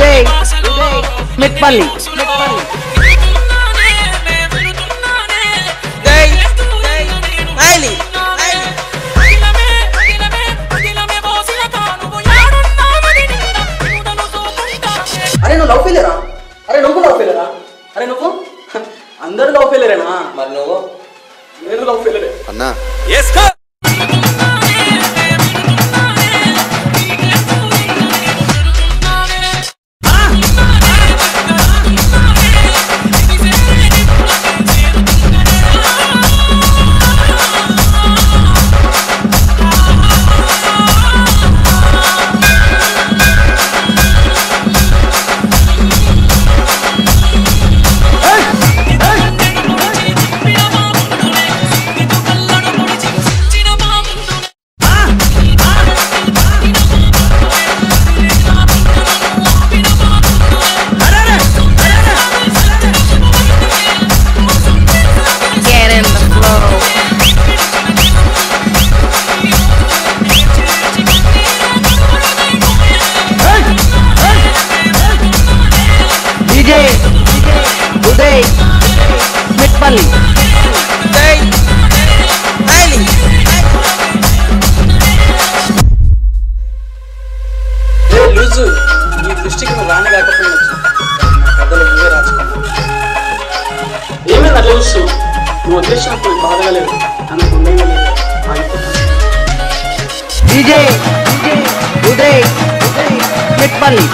ఉదయ్ ఉదయ్ మిట్పల్లి మిట్పల్లి. అరే నువ్వు లవ్ ఫెయిలరా అరే నువ్వు లవ్ ఫెయిలరా అరే నువ్వు? అందరూ లవ్ ఫెయిలరేనా మరి నువ్వు? నేను లవ్ ఫెయిలరే అన్నా. Day, Miley. ఏ లూజు ఈ దృష్టికి నువ్వు రాని కాకపోయినచ్చు నా కథలు నువ్వే రాసుకున్నావు ఏమైంది అట్లా చూస్తూ నువ్వు వదిలేసినప్పుడు బాధగా లేదు. ఉండగా లేదు. ఆగిపోతాను. DJ Uday Metpally.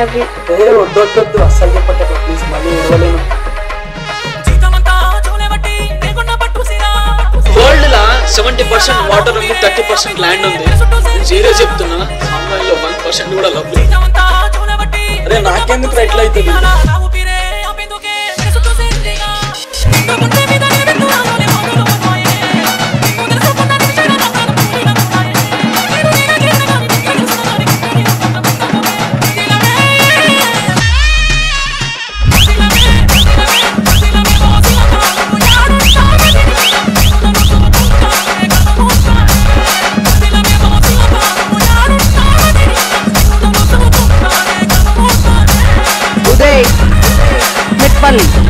I love you. ఏ వద్దొద్దొద్దు అస్సలు చెప్పట్లేదు. ప్లీజ్ మళ్ళీ ఇవ్వలేను వరల్డ్ లా సెవెంటీ పర్సెంట్ వాటర్ ఉంది థర్టీ పర్సెంట్ ల్యాండ్ ఉంది. సీరియస్ చెప్తున్నా అమ్మాయిలో వన్ పర్సెంట్ కూడా లవ్ అరే నాకెందుకు ఎట్లా Igual.